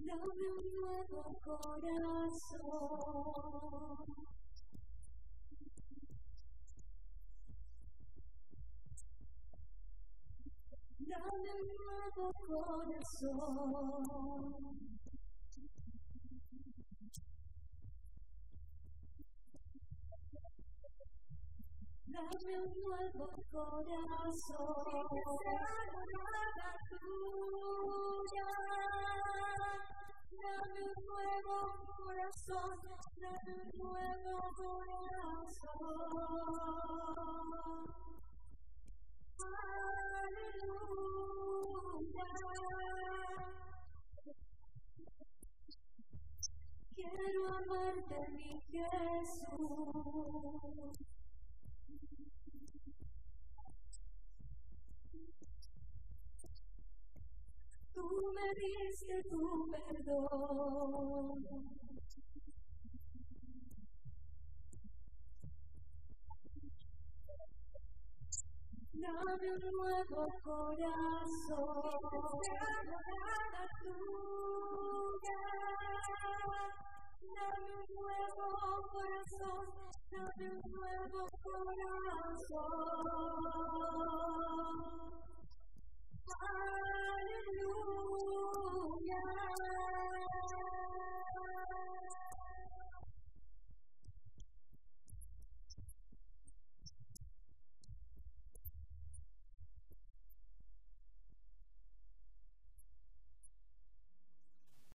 Dame un nuevo corazón. Dame un nuevo corazón. Dame un nuevo corazón, la tuya. Dame un nuevo corazón, un nuevo corazón. Aleluya. Quiero amarte, mi Jesús. Tú me diste tu perdón. Dame un nuevo corazón, la tuya. Dame un nuevo corazón, dame un nuevo corazón.